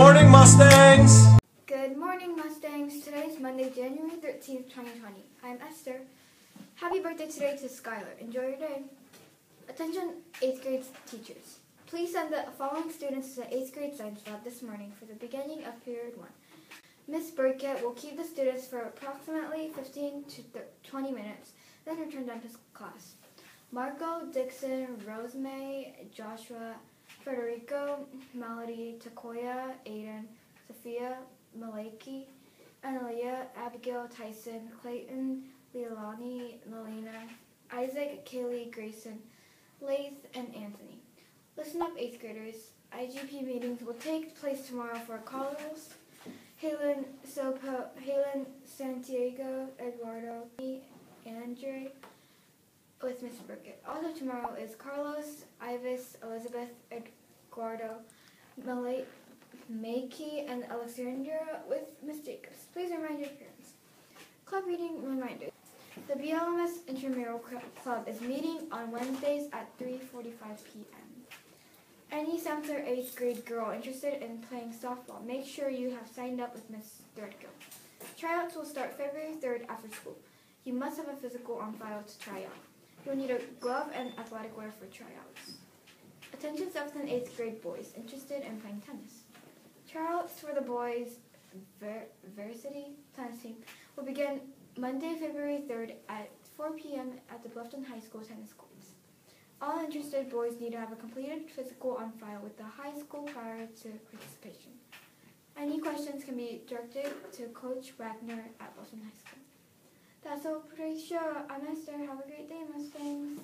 morning, Mustangs! Good morning, Mustangs. Today is Monday, January 13th, 2020. I'm Esther. Happy birthday today to Skylar. Enjoy your day. Attention, 8th grade teachers. Please send the following students to the 8th grade science lab this morning for the beginning of period 1. Miss Burkett will keep the students for approximately 15 to 20 minutes, then return them to class. Marco, Dixon, Rosemay, Joshua, Federico, Melody, Takoya, Aiden, Sophia, Malaki, Analia, Abigail, Tyson, Clayton, Leilani, Melina, Isaac, Kaylee, Grayson, Laith, and Anthony. Listen up, 8th graders. IGP meetings will take place tomorrow for Carlos, Halen, Sopo, Halen, Santiago, Eduardo, Andre, Oh, with Mr. Burkett. Also tomorrow is Carlos, Ivis, Elizabeth, Eduardo, Malay, Makey, and Alexandra with Miss Jacobs. Please remind your parents. Club reading reminders. The BLMS Intramural Club is meeting on Wednesdays at 3.45 p.m. Any 7th or 8th grade girl interested in playing softball, make sure you have signed up with Miss Threadgill. Tryouts will start February 3rd after school. You must have a physical on file to try out. You'll need a glove and athletic wear for tryouts. Attention 7th and 8th grade boys interested in playing tennis. Tryouts for the boys' Ver- Varsity tennis team will begin Monday, February 3rd at 4 p.m. at the Bluffton High School tennis courts. All interested boys need to have a completed physical on file with the high school prior to participation. Any questions can be directed to Coach Wagner at Bluffton High School. That's all for today's show. I'm Esther. Have a great day, Mustangs.